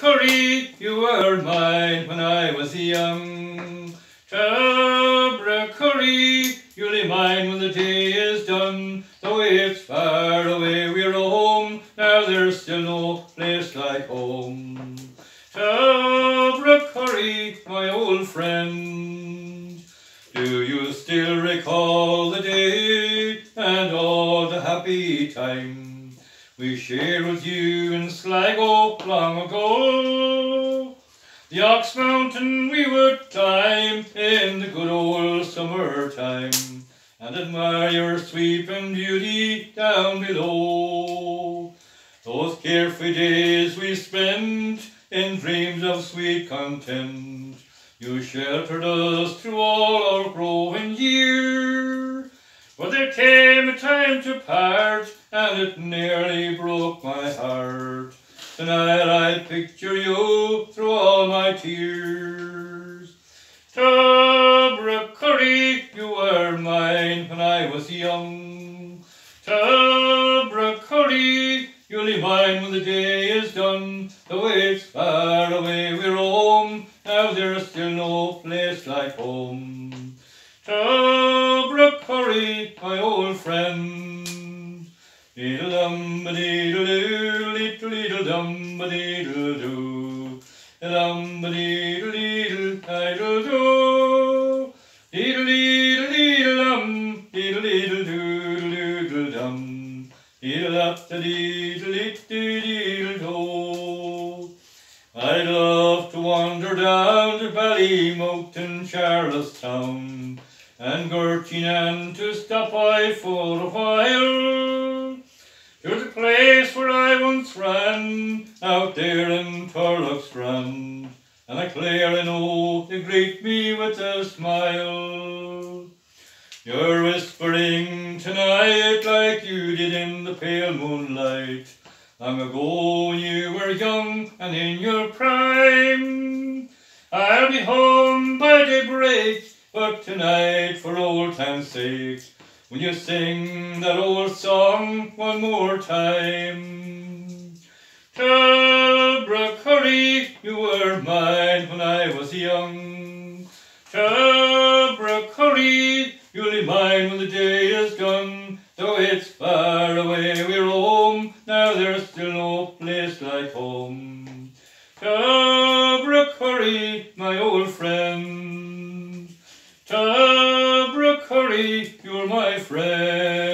Curry, you were mine when I was young. Curry, you'll be mine when the day is done. Though it's far away we're home, now there's still no place like home. Curry, my old friend, do you still recall the day and all the happy time? We shared with you in Sligo long ago. The Ox Mountain we would climb in the good old summer time and admire your sweeping beauty down below. Those carefree days we spent in dreams of sweet content. You sheltered us through all our growing year. But there came a time to part, and it nearly broke my heart. Tonight I picture you through all my tears. Curry, you were mine when I was young. Curry, you'll be mine when the day is done. Though it's dum ba diddle doo. Dum ba diddle diddle diddle doo. Diddle diddle diddle dum, diddle diddle doodle doodle dum. Diddle up the diddle diddle diddle doo. I'd love to wander down to Ballymote in Charlestown and Gurteen and to stop by for a while. And Aclare and oath to greet me with a smile. You're whispering tonight like you did in the pale moonlight, long ago when you were young and in your prime. I'll be home by daybreak but tonight, for old time's sake, when you sing that old song one more time? Curry, you when the day is done, though it's far away we roam, now there's still no place like home. Tabra my old friend, Tabra you're my friend.